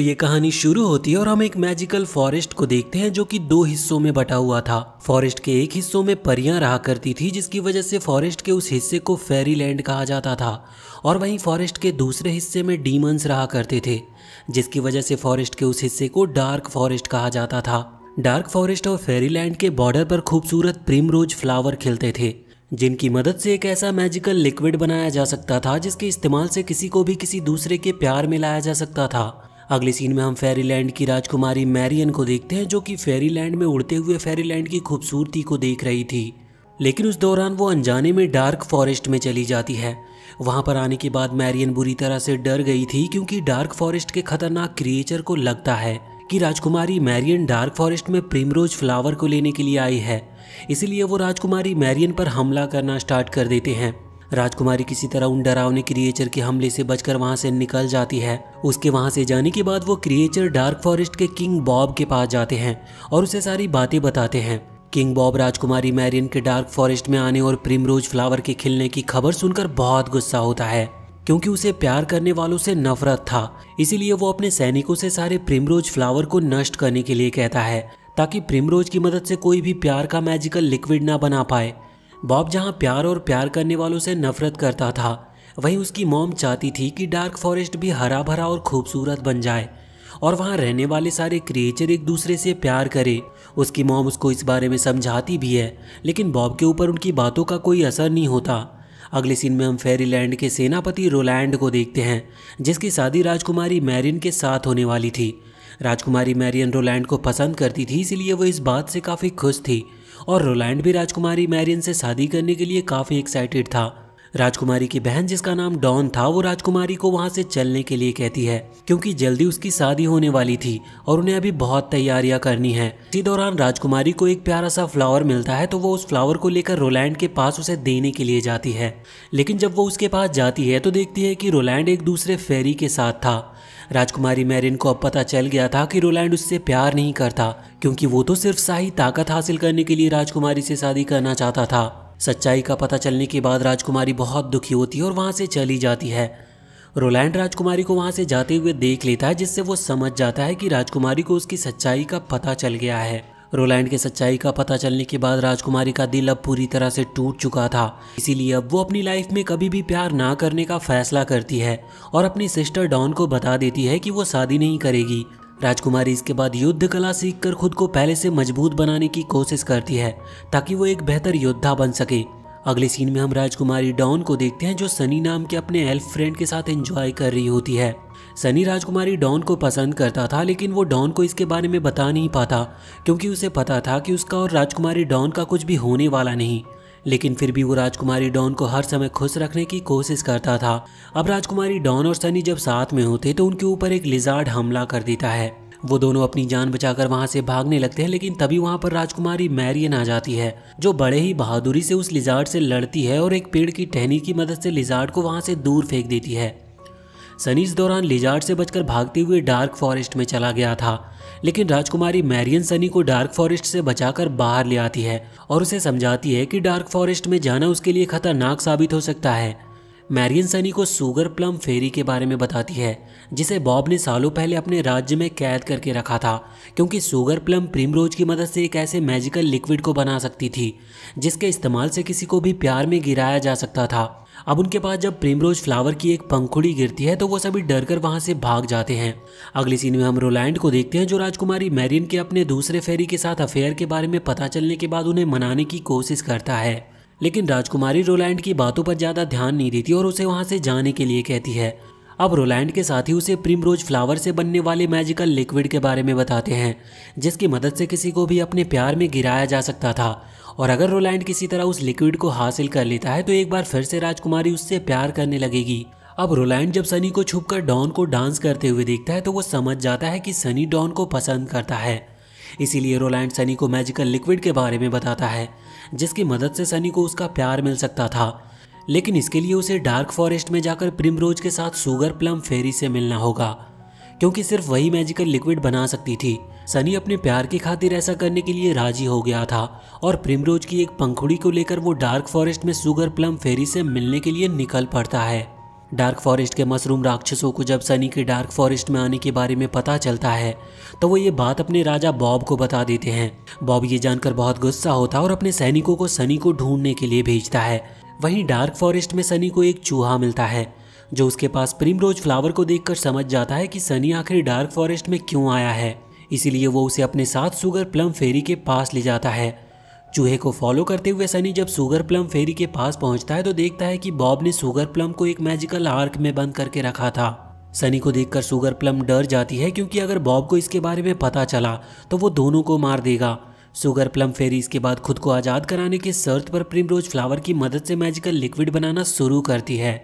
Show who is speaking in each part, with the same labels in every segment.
Speaker 1: तो ये कहानी शुरू होती है और हम एक मैजिकल फॉरेस्ट को देखते हैं जो कि दो हिस्सों में बटा हुआ था। फॉरेस्ट के एक हिस्सों में परियाँ रहा करती थी, जिसकी वजह से फॉरेस्ट के उस हिस्से को फेरी लैंड कहा जाता था और वहीं फॉरेस्ट के दूसरे हिस्से में डीमंस रहा करते थे, जिसकी वजह से फॉरेस्ट के उस हिस्से को डार्क फॉरेस्ट कहा जाता था। डार्क फॉरेस्ट और फेरीलैंड के बॉर्डर पर खूबसूरत प्रिमरोज फ्लावर खिलते थे, जिनकी मदद से एक ऐसा मैजिकल लिक्विड बनाया जा सकता था जिसके इस्तेमाल से किसी को भी किसी दूसरे के प्यार में लाया जा सकता था। अगले सीन में हम फेरीलैंड की राजकुमारी मैरियन को देखते हैं, जो कि फेरीलैंड में उड़ते हुए फेरीलैंड की खूबसूरती को देख रही थी। लेकिन उस दौरान वो अनजाने में डार्क फॉरेस्ट में चली जाती है। वहाँ पर आने के बाद मैरियन बुरी तरह से डर गई थी, क्योंकि डार्क फॉरेस्ट के खतरनाक क्रिएचर को लगता है कि राजकुमारी मैरियन डार्क फॉरेस्ट में प्रिमरोज फ्लावर को लेने के लिए आई है। इसीलिए वो राजकुमारी मैरियन पर हमला करना स्टार्ट कर देते हैं। राजकुमारी किसी तरह उन डरावने क्रिएचर के हमले से बचकर वहाँ से निकल जाती है। उसके वहाँ से जाने के बाद वो क्रिएचर डार्क फॉरेस्ट के किंग बॉब के पास जाते हैं और उसे सारी बातें बताते हैं। किंग बॉब राजकुमारी मैरियन के डार्क फॉरेस्ट में आने और प्रिमरोज फ्लावर के खिलने की खबर सुनकर बहुत गुस्सा होता है, क्योंकि उसे प्यार करने वालों से नफरत था। इसीलिए वो अपने सैनिकों से सारे प्रिमरोज फ्लावर को नष्ट करने के लिए कहता है, ताकि प्रिमरोज की मदद से कोई भी प्यार का मैजिकल लिक्विड ना बना पाए। बॉब जहाँ प्यार और प्यार करने वालों से नफरत करता था, वहीं उसकी मॉम चाहती थी कि डार्क फॉरेस्ट भी हरा भरा और खूबसूरत बन जाए, और वहाँ रहने वाले सारे क्रिएचर एक दूसरे से प्यार करे। उसकी मॉम उसको इस बारे में समझाती भी है, लेकिन बॉब के ऊपर उनकी बातों का कोई असर नहीं होता। अगले सीन में हम फेरीलैंड के सेनापति रोलैंड को देखते हैं, जिसकी शादी राजकुमारी मैरिन के साथ होने वाली थी। राजकुमारी मैरियन रोलैंड को पसंद करती थी, इसलिए वो इस बात से काफ़ी खुश थी। और रोलैंड भी राजकुमारी मैरियन से शादी करने के लिए काफ़ी एक्साइटेड था। राजकुमारी की बहन, जिसका नाम डॉन था, वो राजकुमारी को वहाँ से चलने के लिए कहती है, क्योंकि जल्दी उसकी शादी होने वाली थी और उन्हें अभी बहुत तैयारियाँ करनी है। इसी दौरान राजकुमारी को एक प्यारा सा फ्लावर मिलता है तो वो उस फ्लावर को लेकर रोलैंड के पास उसे देने के लिए जाती है। लेकिन जब वो उसके पास जाती है तो देखती है कि रोलैंड एक दूसरे फेरी के साथ था। राजकुमारी मैरिन को अब पता चल गया था कि रोलैंड उससे प्यार नहीं करता, क्योंकि वो तो सिर्फ़ शाही ताकत हासिल करने के लिए राजकुमारी से शादी करना चाहता था। सच्चाई का पता चलने के बाद राजकुमारी बहुत दुखी होती है और वहाँ से चली जाती है। रोलैंड राजकुमारी को वहाँ से जाते हुए देख लेता है, जिससे वो समझ जाता है कि राजकुमारी को उसकी सच्चाई का पता चल गया है। रोलैंड के सच्चाई का पता चलने के बाद राजकुमारी का दिल अब पूरी तरह से टूट चुका था। इसीलिए अब वो अपनी लाइफ में कभी भी प्यार ना करने का फैसला करती है और अपनी सिस्टर डॉन को बता देती है कि वो शादी नहीं करेगी। राजकुमारी इसके बाद युद्ध कला सीखकर खुद को पहले से मज़बूत बनाने की कोशिश करती है, ताकि वो एक बेहतर योद्धा बन सके। अगले सीन में हम राजकुमारी डॉन को देखते हैं जो सनी नाम के अपने एल्फ फ्रेंड के साथ एंजॉय कर रही होती है। सनी राजकुमारी डॉन को पसंद करता था, लेकिन वो डॉन को इसके बारे में बता नहीं पाता, क्योंकि उसे पता था कि उसका और राजकुमारी डॉन का कुछ भी होने वाला नहीं। लेकिन फिर भी वो राजकुमारी डॉन को हर समय खुश रखने की कोशिश करता था। अब राजकुमारी डॉन और सनी जब साथ में होते तो उनके ऊपर एक लिजार्ड हमला कर देता है। वो दोनों अपनी जान बचाकर वहाँ से भागने लगते हैं, लेकिन तभी वहाँ पर राजकुमारी मैरियन आ जाती है, जो बड़े ही बहादुरी से उस लिजार्ड से लड़ती है और एक पेड़ की टहनी की मदद से लिजार्ड को वहाँ से दूर फेंक देती है। सनी इस दौरान लिजार्ड से बचकर भागते हुए डार्क फॉरेस्ट में चला गया था। लेकिन राजकुमारी मैरियन सनी को डार्क फॉरेस्ट से बचाकर बाहर ले आती है और उसे समझाती है कि डार्क फॉरेस्ट में जाना उसके लिए खतरनाक साबित हो सकता है। मैरियन सनी को सुगर प्लम फेरी के बारे में बताती है, जिसे बॉब ने सालों पहले अपने राज्य में कैद करके रखा था, क्योंकि सुगर प्लम प्रीमरोज की मदद से एक ऐसे मैजिकल लिक्विड को बना सकती थी, जिसके इस्तेमाल से किसी को भी प्यार में गिराया जा सकता था। अब उनके पास जब प्रीमरोज फ्लावर की एक पंखुड़ी गिरती है तो वो सभी डर कर वहाँ से भाग जाते हैं। अगली सीन में हम रोलैंड को देखते हैं, जो राजकुमारी मैरियन के अपने दूसरे फेरी के साथ अफेयर के बारे में पता चलने के बाद उन्हें मनाने की कोशिश करता है। लेकिन राजकुमारी रोलैंड की बातों पर ज़्यादा ध्यान नहीं देती और उसे वहाँ से जाने के लिए कहती है। अब रोलैंड के साथ ही उसे प्रिमरोज फ्लावर से बनने वाले मैजिकल लिक्विड के बारे में बताते हैं, जिसकी मदद से किसी को भी अपने प्यार में गिराया जा सकता था। और अगर रोलैंड किसी तरह उस लिक्विड को हासिल कर लेता है तो एक बार फिर से राजकुमारी उससे प्यार करने लगेगी। अब रोलैंड जब सनी को छुपकर डॉन को डांस करते हुए देखता है तो वो समझ जाता है कि सनी डॉन को पसंद करता है। इसीलिए रोलैंड सनी को मैजिकल लिक्विड के बारे में बताता है, जिसकी मदद से सनी को उसका प्यार मिल सकता था। लेकिन इसके लिए उसे डार्क फॉरेस्ट में जाकर प्रिमरोज के साथ सुगर प्लम फेरी से मिलना होगा, क्योंकि सिर्फ़ वही मैजिकल लिक्विड बना सकती थी। सनी अपने प्यार की खातिर ऐसा करने के लिए राज़ी हो गया था, और प्रिमरोज की एक पंखुड़ी को लेकर वो डार्क फॉरेस्ट में सुगर प्लम फेरी से मिलने के लिए निकल पड़ता है। डार्क फॉरेस्ट के मशरूम राक्षसों को जब सनी के डार्क फॉरेस्ट में आने के बारे में पता चलता है तो वो ये बात अपने राजा बॉब को बता देते हैं। बॉब ये जानकर बहुत गुस्सा होता है और अपने सैनिकों को सनी को ढूँढने के लिए भेजता है। वहीं डार्क फॉरेस्ट में सनी को एक चूहा मिलता है, जो उसके पास प्रिमरोज फ्लावर को देखकर समझ जाता है कि सनी आखिर डार्क फॉरेस्ट में क्यों आया है। इसीलिए वो उसे अपने साथ सुगर प्लम फेरी के पास ले जाता है। चूहे को फॉलो करते हुए सनी जब सुगर प्लम फेरी के पास पहुँचता है तो देखता है कि बॉब ने सुगर प्लम को एक मैजिकल आर्क में बंद करके रखा था। सनी को देखकर सुगर प्लम डर जाती है क्योंकि अगर बॉब को इसके बारे में पता चला तो वो दोनों को मार देगा। सुगर प्लम फेरी इसके बाद खुद को आज़ाद कराने की शर्त पर प्रिमरोज फ्लावर की मदद से मैजिकल लिक्विड बनाना शुरू करती है।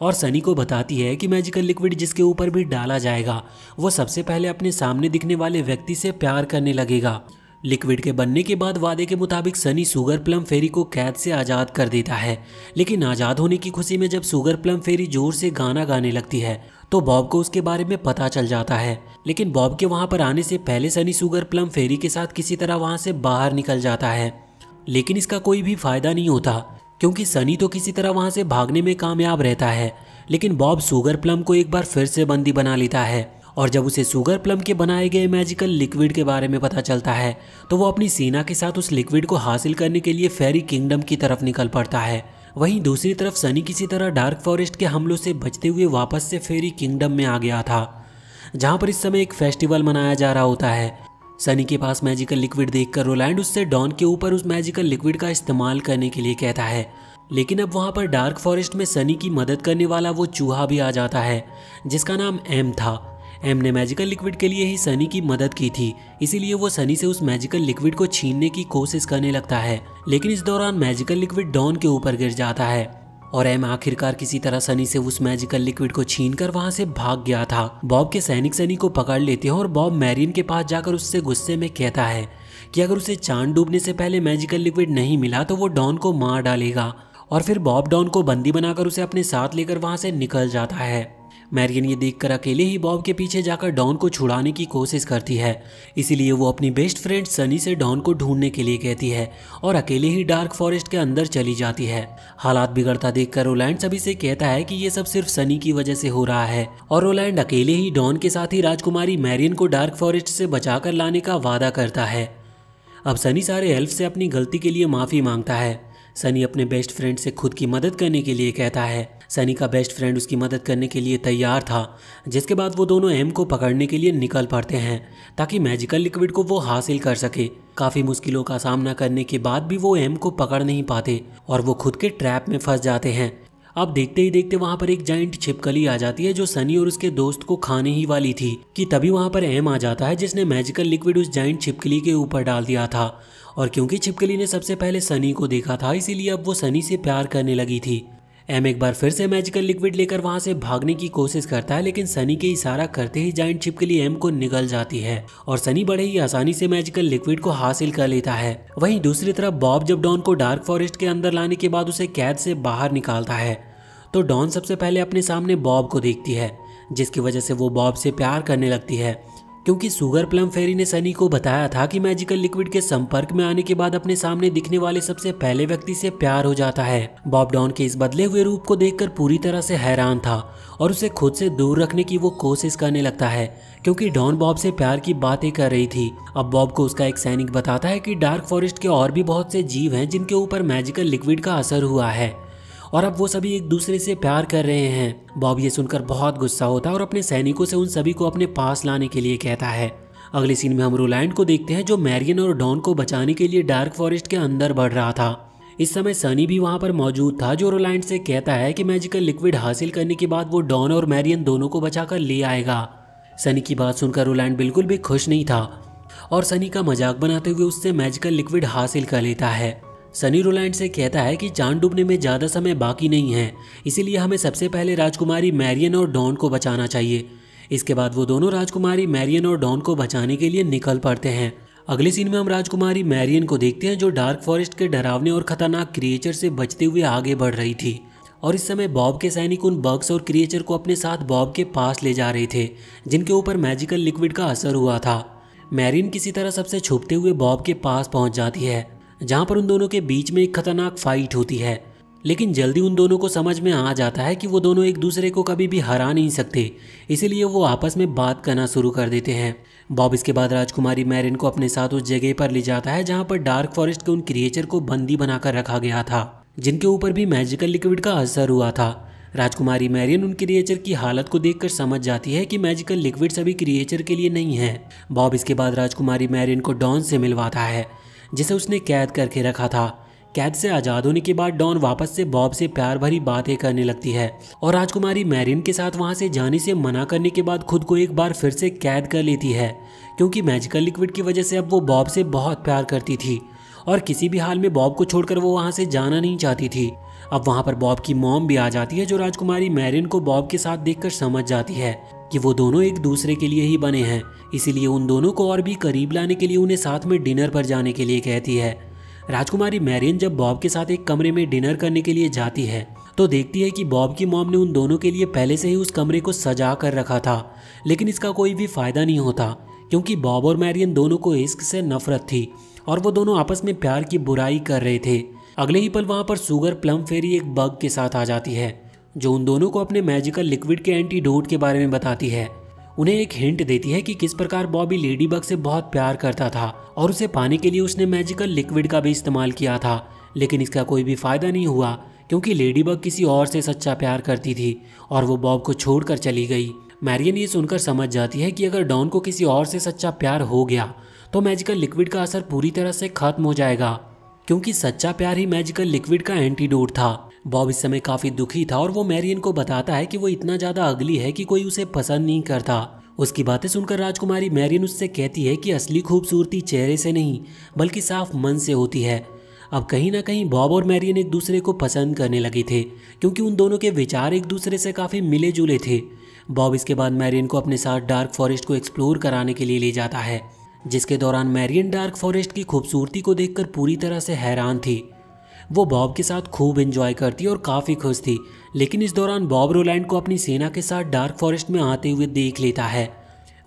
Speaker 1: और सनी को बताती है कि मैजिकल लिक्विड जिसके ऊपर भी डाला जाएगा, वो सबसे पहले अपने सामने दिखने वाले व्यक्ति से प्यार करने लगेगा। लिक्विड के बनने के बाद वादे के मुताबिक सनी सुगर प्लम फेरी को कैद से आज़ाद कर देता है। लेकिन आज़ाद होने की खुशी में जब सुगर प्लम फेरी ज़ोर से गाना गाने लगती है तो बॉब को उसके बारे में पता चल जाता है। लेकिन बॉब के वहाँ पर आने से पहले सनी सुगर प्लम फेरी के साथ किसी तरह वहाँ से बाहर निकल जाता है। लेकिन इसका कोई भी फ़ायदा नहीं होता, क्योंकि सनी तो किसी तरह वहाँ से भागने में कामयाब रहता है। लेकिन बॉब सुगर प्लम को एक बार फिर से बंदी बना लेता है। और जब उसे सुगर प्लम के बनाए गए मैजिकल लिक्विड के बारे में पता चलता है तो वो अपनी सेना के साथ उस लिक्विड को हासिल करने के लिए फेरी किंगडम की तरफ़ निकल पड़ता है। वहीं दूसरी तरफ़ सनी किसी तरह डार्क फॉरेस्ट के हमलों से बचते हुए वापस से फेरी किंगडम में आ गया था, जहाँ पर इस समय एक फेस्टिवल मनाया जा रहा होता है। सनी के पास मैजिकल लिक्विड देखकर रोलैंड उससे डॉन के ऊपर उस मैजिकल लिक्विड का इस्तेमाल करने के लिए कहता है। लेकिन अब वहाँ पर डार्क फॉरेस्ट में सनी की मदद करने वाला वो चूहा भी आ जाता है, जिसका नाम एम था। एम ने मैजिकल लिक्विड के लिए ही सनी की मदद की थी, इसीलिए वो सनी से उस मैजिकल लिक्विड को छीनने की कोशिश करने लगता है, लेकिन इस दौरान मैजिकल लिक्विड डॉन के ऊपर गिर जाता है। और एम आखिरकार किसी तरह सनी से उस मैजिकल लिक्विड को छीन कर वहाँ से भाग गया था। बॉब के सैनिक सनी को पकड़ लेते हैं और बॉब मैरियन के पास जाकर उससे गुस्से में कहता है कि अगर उसे चाँद डूबने से पहले मैजिकल लिक्विड नहीं मिला तो वो डॉन को मार डालेगा। और फिर बॉब डॉन को बंदी बनाकर उसे अपने साथ लेकर वहाँ से निकल जाता है। मैरियन ये देखकर अकेले ही बॉब के पीछे जाकर डॉन को छुड़ाने की कोशिश करती है। इसीलिए वो अपनी बेस्ट फ्रेंड सनी से डॉन को ढूँढने के लिए कहती है और अकेले ही डार्क फॉरेस्ट के अंदर चली जाती है। हालात बिगड़ता देखकर रोलैंड सभी से कहता है कि ये सब सिर्फ़ सनी की वजह से हो रहा है और रोलैंड अकेले ही डॉन के साथ ही राजकुमारी मैरियन को डार्क फॉरेस्ट से बचाकर लाने का वादा करता है। अब सनी सारे एल्फ से अपनी गलती के लिए माफ़ी माँगता है। सनी अपने बेस्ट फ्रेंड से खुद की मदद करने के लिए कहता है। सनी का बेस्ट फ्रेंड उसकी मदद करने के लिए तैयार था, जिसके बाद वो दोनों एम को पकड़ने के लिए निकल पड़ते हैं, ताकि मैजिकल लिक्विड को वो हासिल कर सके। काफ़ी मुश्किलों का सामना करने के बाद भी वो एम को पकड़ नहीं पाते, और वो खुद के ट्रैप में फंस जाते हैं। अब देखते ही देखते वहाँ पर एक जाइंट छिपकली आ जाती है, जो सनी और उसके दोस्त को खाने ही वाली थी, कि तभी वहाँ पर एम आ जाता है, जिसने मैजिकल लिक्विड उस जाइंट छिपकली के ऊपर डाल दिया था। और क्योंकि छिपकली ने सबसे पहले सनी को देखा था, इसीलिए अब वो सनी से प्यार करने लगी थी। एम एक बार फिर से मैजिकल लिक्विड लेकर वहाँ से भागने की कोशिश करता है, लेकिन सनी के इशारा करते ही जाइंट छिपकली एम को निकल जाती है और सनी बड़े ही आसानी से मैजिकल लिक्विड को हासिल कर लेता है। वहीं दूसरी तरफ़ बॉब जब डॉन को डार्क फॉरेस्ट के अंदर लाने के बाद उसे कैद से बाहर निकालता है तो डॉन सबसे पहले अपने सामने बॉब को देखती है, जिसकी वजह से वो बॉब से प्यार करने लगती है। क्योंकि सुगर प्लम फेरी ने सनी को बताया था कि मैजिकल लिक्विड के संपर्क में आने के बाद अपने सामने दिखने वाले सबसे पहले व्यक्ति से प्यार हो जाता है। बॉब डॉन के इस बदले हुए रूप को देखकर पूरी तरह से हैरान था और उसे खुद से दूर रखने की वो कोशिश करने लगता है, क्योंकि डॉन बॉब से प्यार की बातें कर रही थी। अब बॉब को उसका एक सैनिक बताता है कि डार्क फॉरेस्ट के और भी बहुत से जीव हैं जिनके ऊपर मैजिकल लिक्विड का असर हुआ है। और अब वो सभी एक दूसरे से प्यार कर रहे हैं। बॉब ये सुनकर बहुत गुस्सा होता है और अपने सैनिकों से उन सभी को अपने पास लाने के लिए कहता है। अगले सीन में हम रोलैंड को देखते हैं जो मैरियन और डॉन को बचाने के लिए डार्क फॉरेस्ट के अंदर बढ़ रहा था। इस समय सनी भी वहाँ पर मौजूद था जो रोलैंड से कहता है कि मैजिकल लिक्विड हासिल करने के बाद वो डॉन और मैरियन दोनों को बचाकर ले आएगा। सनी की बात सुनकर रोलैंड बिल्कुल भी खुश नहीं था और सनी का मज़ाक बनाते हुए उससे मैजिकल लिक्विड हासिल कर लेता है। सनी रोलैंड से कहता है कि चाँद डूबने में ज़्यादा समय बाकी नहीं है, इसीलिए हमें सबसे पहले राजकुमारी मैरियन और डॉन को बचाना चाहिए। इसके बाद वो दोनों राजकुमारी मैरियन और डॉन को बचाने के लिए निकल पड़ते हैं। अगले सीन में हम राजकुमारी मैरियन को देखते हैं जो डार्क फॉरेस्ट के डरावने और खतरनाक क्रिएचर से बचते हुए आगे बढ़ रही थी। और इस समय बॉब के सैनिक उन बग्स और क्रिएचर को अपने साथ बॉब के पास ले जा रहे थे, जिनके ऊपर मैजिकल लिक्विड का असर हुआ था। मैरियन किसी तरह सबसे छुपते हुए बॉब के पास पहुँच जाती है। जहाँ पर उन दोनों के बीच में एक खतरनाक फाइट होती है। लेकिन जल्दी उन दोनों को समझ में आ जाता है कि वो दोनों एक दूसरे को कभी भी हरा नहीं सकते। इसीलिए वो आपस में बात करना शुरू कर देते हैं। बॉब इसके बाद राजकुमारी मैरिन को अपने साथ उस जगह पर ले जाता है, जहाँ पर डार्क फॉरेस्ट के उन क्रिएचर को बंदी बनाकर रखा गया था, जिनके ऊपर भी मैजिकल लिक्विड का असर हुआ था। राजकुमारी मैरियन उन क्रिएचर की हालत को देखकर समझ जाती है कि मैजिकल लिक्विड सभी क्रिएचर के लिए नहीं है। बॉब इसके बाद राजकुमारी मैरियन को डॉन से मिलवाता है। जिसे उसने कैद करके रखा था। कैद से आज़ाद होने के बाद डॉन वापस से बॉब से प्यार भरी बातें करने लगती है और राजकुमारी मैरिन के साथ वहाँ से जाने से मना करने के बाद खुद को एक बार फिर से कैद कर लेती है, क्योंकि मैजिकल लिक्विड की वजह से अब वो बॉब से बहुत प्यार करती थी और किसी भी हाल में बॉब को छोड़कर वो वहाँ से जाना नहीं चाहती थी। अब वहाँ पर बॉब की मॉम भी आ जाती है, जो राजकुमारी मैरिन को बॉब के साथ देखकर समझ जाती है। कि वो दोनों एक दूसरे के लिए ही बने हैं। इसीलिए उन दोनों को और भी करीब लाने के लिए उन्हें साथ में डिनर पर जाने के लिए कहती है। राजकुमारी मैरियन जब बॉब के साथ एक कमरे में डिनर करने के लिए जाती है तो देखती है कि बॉब की मॉम ने उन दोनों के लिए पहले से ही उस कमरे को सजा कर रखा था, लेकिन इसका कोई भी फ़ायदा नहीं होता, क्योंकि बॉब और मैरियन दोनों को इश्क से नफरत थी और वो दोनों आपस में प्यार की बुराई कर रहे थे। अगले ही पल वहाँ पर सुगर प्लम फेरी एक बग के साथ आ जाती है। जो उन दोनों को अपने मैजिकल लिक्विड के एंटीडोट के बारे में बताती है। उन्हें एक हिंट देती है कि किस प्रकार बॉबी लेडी बग से बहुत प्यार करता था और उसे पाने के लिए उसने मैजिकल लिक्विड का भी इस्तेमाल किया था। लेकिन इसका कोई भी फ़ायदा नहीं हुआ, क्योंकि लेडी बग किसी और से सच्चा प्यार करती थी और वो बॉब को छोड़कर चली गई। मैरियन ये सुनकर समझ जाती है कि अगर डॉन को किसी और से सच्चा प्यार हो गया तो मैजिकल लिक्विड का असर पूरी तरह से खत्म हो जाएगा, क्योंकि सच्चा प्यार ही मैजिकल लिक्विड का एंटीडोट था। बॉब इस समय काफ़ी दुखी था और वो मैरियन को बताता है कि वो इतना ज़्यादा अगली है कि कोई उसे पसंद नहीं करता। उसकी बातें सुनकर राजकुमारी मैरियन उससे कहती है कि असली खूबसूरती चेहरे से नहीं, बल्कि साफ़ मन से होती है। अब कहीं ना कहीं बॉब और मैरियन एक दूसरे को पसंद करने लगे थे, क्योंकि उन दोनों के विचार एक दूसरे से काफ़ी मिले जुले थे। बॉब इसके बाद मैरियन को अपने साथ डार्क फॉरेस्ट को एक्सप्लोर कराने के लिए ले जाता है, जिसके दौरान मैरियन डार्क फॉरेस्ट की खूबसूरती को देखकर पूरी तरह से हैरान थी। वो बॉब के साथ खूब एंजॉय करती और काफ़ी खुश थी। लेकिन इस दौरान बॉब रोलैंड को अपनी सेना के साथ डार्क फॉरेस्ट में आते हुए देख लेता है।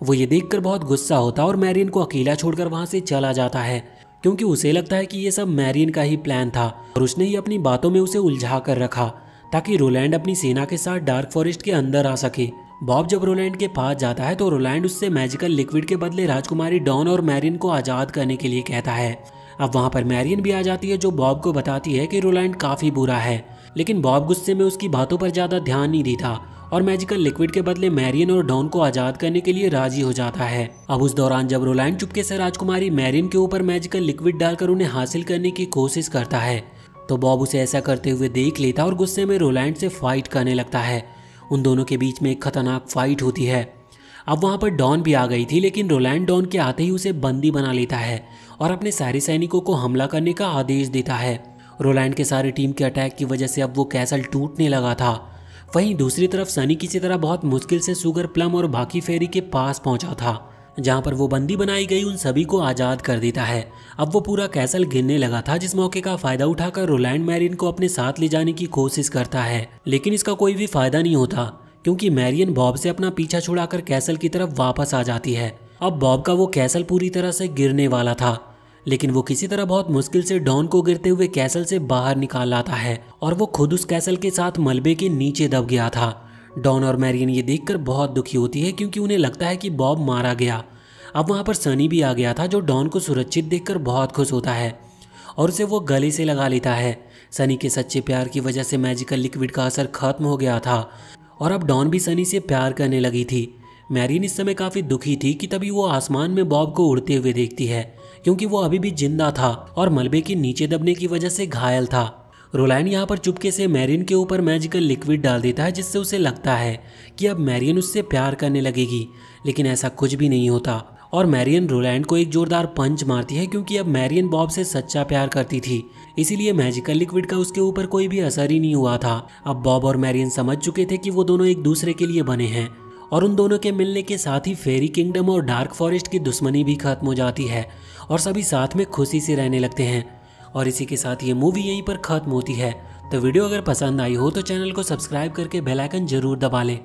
Speaker 1: वो ये देखकर बहुत गुस्सा होता और मैरियन को अकेला छोड़कर वहाँ से चला जाता है, क्योंकि उसे लगता है कि ये सब मैरियन का ही प्लान था और उसने ही अपनी बातों में उसे उलझा कर रखा, ताकि रोलैंड अपनी सेना के साथ डार्क फॉरेस्ट के अंदर आ सके। बॉब जब रोलैंड के पास जाता है तो रोलैंड उससे मैजिकल लिक्विड के बदले राजकुमारी डॉन और मैरियन को आज़ाद करने के लिए कहता है। अब वहाँ पर मैरियन भी आ जाती है जो बॉब को बताती है कि रोलैंड काफ़ी बुरा है। लेकिन बॉब गुस्से में उसकी बातों पर ज़्यादा ध्यान नहीं देता और मैजिकल लिक्विड के बदले मैरियन और डॉन को आज़ाद करने के लिए राज़ी हो जाता है। अब उस दौरान जब रोलैंड चुपके से राजकुमारी मैरियन के ऊपर मैजिकल लिक्विड डालकर उन्हें हासिल करने की कोशिश करता है तो बॉब उसे ऐसा करते हुए देख लेता और गुस्से में रोलैंड से फाइट करने लगता है। उन दोनों के बीच में एक खतरनाक फाइट होती है। अब वहाँ पर डॉन भी आ गई थी, लेकिन रोलैंड डॉन के आते ही उसे बंदी बना लेता है। और अपने सारे सैनिकों को हमला करने का आदेश देता है। रोलैंड के सारे टीम के अटैक की वजह से अब वो कैसल टूटने लगा था। वहीं दूसरी तरफ़ सनी किसी तरह बहुत मुश्किल से सुगर प्लम और बाकी फेरी के पास पहुँचा था, जहाँ पर वो बंदी बनाई गई उन सभी को आज़ाद कर देता है। अब वो पूरा कैसल गिरने लगा था, जिस मौके का फ़ायदा उठाकर रोलैंड मैरिन को अपने साथ ले जाने की कोशिश करता है, लेकिन इसका कोई भी फ़ायदा नहीं होता, क्योंकि मैरियन बॉब से अपना पीछा छुड़ाकर कैसल की तरफ़ वापस आ जाती है। अब बॉब का वो कैसल पूरी तरह से गिरने वाला था, लेकिन वो किसी तरह बहुत मुश्किल से डॉन को गिरते हुए कैसल से बाहर निकाल लाता है, और वो खुद उस कैसल के साथ मलबे के नीचे दब गया था। डॉन और मैरियन ये देखकर बहुत दुखी होती है, क्योंकि उन्हें लगता है कि बॉब मारा गया। अब वहाँ पर सनी भी आ गया था, जो डॉन को सुरक्षित देखकर बहुत खुश होता है, और उसे वो गले से लगा लेता है। सनी के सच्चे प्यार की वजह से मैजिकल लिक्विड का असर खत्म हो गया था, और अब डॉन भी सनी से प्यार करने लगी थी। मैरिन इस समय काफ़ी दुखी थी कि तभी वो आसमान में बॉब को उड़ते हुए देखती है, क्योंकि वो अभी भी ज़िंदा था और मलबे के नीचे दबने की वजह से घायल था। रोलाइन यहाँ पर चुपके से मैरिन के ऊपर मैजिकल लिक्विड डाल देता है, जिससे उसे लगता है कि अब मैरियन उससे प्यार करने लगेगी, लेकिन ऐसा कुछ भी नहीं होता। और मैरियन रोलैंड को एक जोरदार पंच मारती है, क्योंकि अब मैरियन बॉब से सच्चा प्यार करती थी। इसीलिए मैजिकल लिक्विड का उसके ऊपर कोई भी असर ही नहीं हुआ था। अब बॉब और मैरियन समझ चुके थे कि वो दोनों एक दूसरे के लिए बने हैं। और उन दोनों के मिलने के साथ ही फेरी किंगडम और डार्क फॉरेस्ट की दुश्मनी भी खत्म हो जाती है और सभी साथ में खुशी से रहने लगते हैं। और इसी के साथ ये मूवी यहीं पर खत्म होती है। तो वीडियो अगर पसंद आई हो तो चैनल को सब्सक्राइब करके बेलाइकन ज़रूर दबा लें।